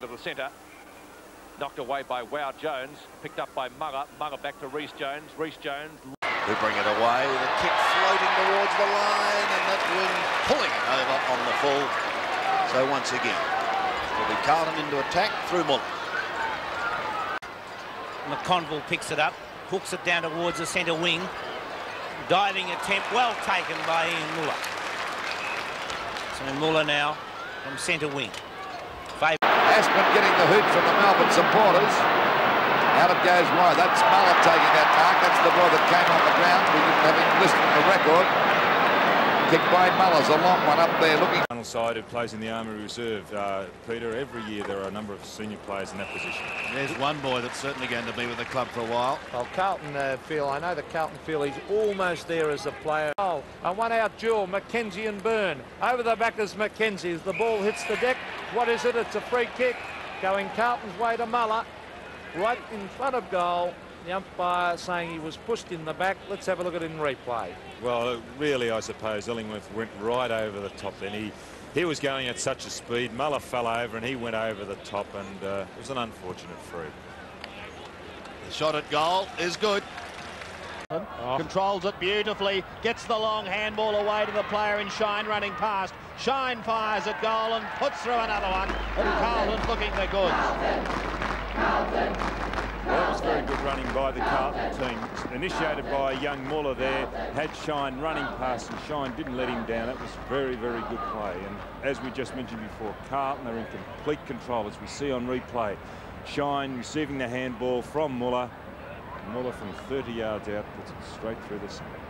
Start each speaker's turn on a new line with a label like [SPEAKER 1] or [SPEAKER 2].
[SPEAKER 1] to the centre. Knocked away by Wow Jones. Picked up by Murrah. Murrah back to Reece Jones. Reece Jones.
[SPEAKER 2] Who bring it away. The kick floating towards the line and that wing pulling it over on the full. So once again, will be Carlton into attack through Muller.
[SPEAKER 3] McConville picks it up, hooks it down towards the centre wing. Diving attempt, well taken by Ian Muller. So Muller now from centre wing.
[SPEAKER 4] Aspin getting the hoot from the Melbourne supporters. Out it goes wide. That's Muller taking that mark. That's the boy that came on the ground. We didn't have him listed in the record. Kicked by Muller's a long one up there looking.
[SPEAKER 5] Final side who plays in the Army Reserve. Uh, Peter, every year there are a number of senior players in that position.
[SPEAKER 2] There's one boy that's certainly going to be with the club for a while.
[SPEAKER 6] Well, Carlton uh, feel, I know the Carlton feel he's almost there as a player. Oh, a one out duel, McKenzie and Byrne. Over the back is McKenzie. As the ball hits the deck, what is it? It's a free kick going Carlton's way to Muller. Right in front of goal. The umpire saying he was pushed in the back. Let's have a look at it in replay.
[SPEAKER 5] Well, really, I suppose Illingworth went right over the top then. He, he was going at such a speed. Muller fell over and he went over the top and uh, it was an unfortunate free.
[SPEAKER 2] The shot at goal is good.
[SPEAKER 7] Oh. Controls it beautifully, gets the long handball away to the player in Shine running past. Shine fires at goal and puts through another one. And Carlton's looking the goods.
[SPEAKER 5] Well, that was very good running by the Carlton team. Initiated by young Muller there, had Shine running past and Shine didn't let him down. That was very, very good play. And as we just mentioned before, Carlton are in complete control as we see on replay. Shine receiving the handball from Muller. Muller from 30 yards out puts it straight through the centre.